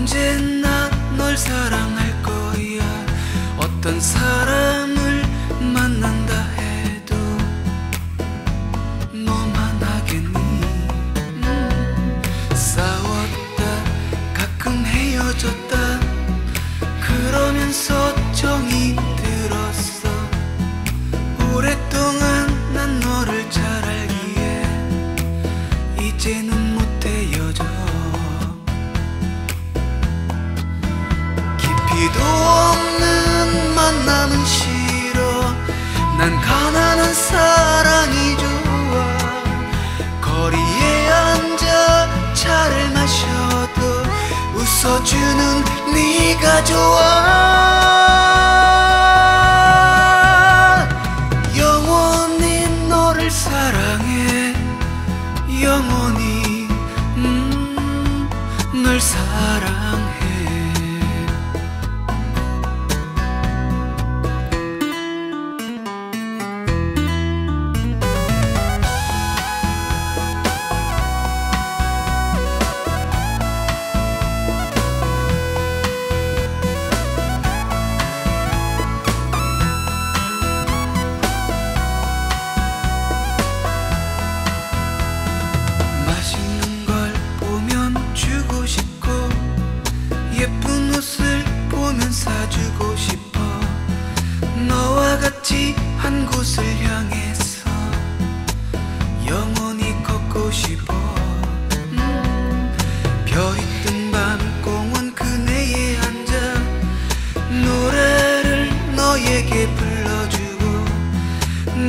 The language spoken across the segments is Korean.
언제나 널 사랑할 거야. 어떤 사랑 의미도 없는 만남은 싫어. 난 가난한 사랑이 좋아. 거리에 앉아 차를 마셔도 웃어주는 네가 좋아. 영원히 너를 사랑해. 영원히 음, 널 사랑 너에게 불러주고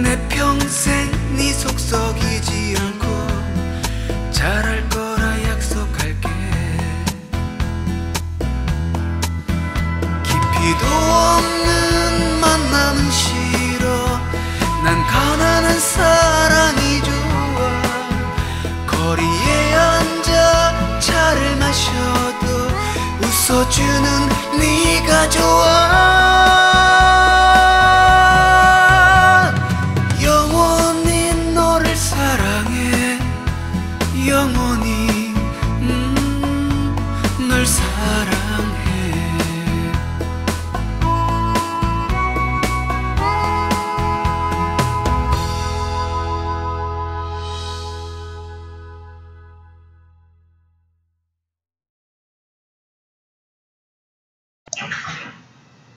내 평생 네 속썩이지 않고 잘할 거라 약속할게. 깊이도 없는 만남은 싫어. 난 가난한 사랑이 좋아. 거리에 앉아 차를 마셔도 웃어주는 네가 좋아 사랑